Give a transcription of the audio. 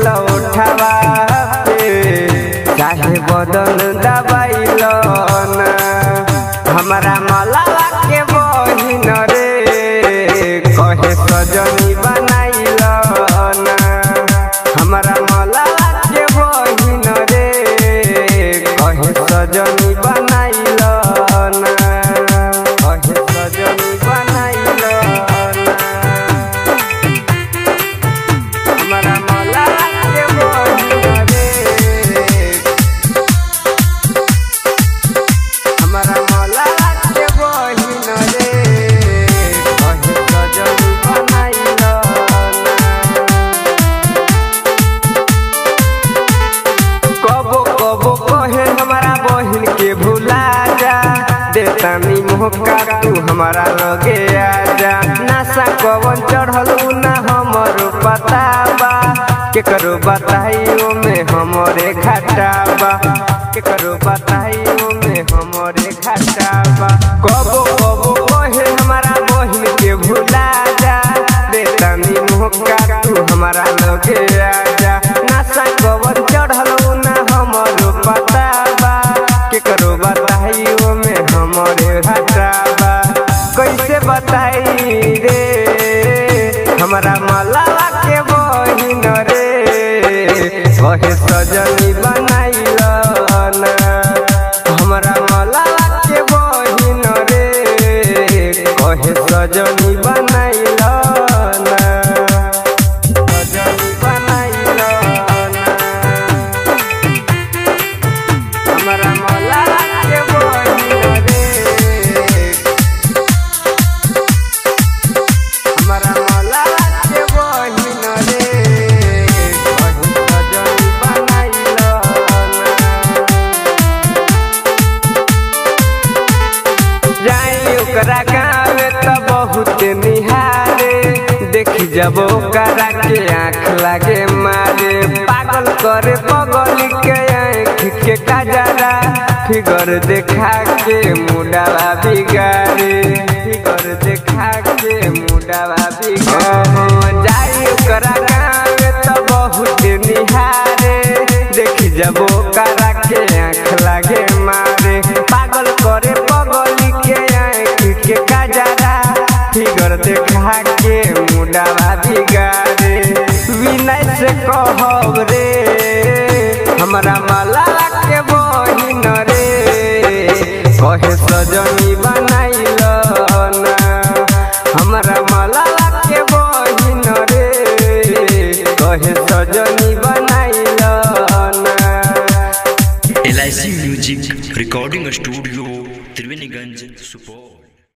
बदल उठावा पे चाहे बदन हमारा मला मौका तू हमारा लगे आजा। नासा कवन चढ़ल ना हमर पता बा केकरो बताइयो में हमरे घाटा बा केकरो बताइयो बताई रे हमारा मलावा के बहिन रे। कहे सजनी बनाइल हमारा हमरा मलावा के बहिन रे। कहे सजनी बहुत निहारे, देख जब ओकरा के आँख लागे मारे। पागल करे बगल के आँख के काजरा, फिगर देखा के मुडावा बिगारे फिगर देखा के मुडावा बिगारे जाई ओकरा गाँव त बहुत निहारे। देख जब ओकरा के आँख लागे मारे। फिगर के मुडावा बिगारे विनय से कहब रे, हमरा मला के बहिन रे, कहे सजनी बनाइल ना हमरा मला के बहिन रे, कहे सजनी बनाइल ना L music recording studio Triveniganj Supaul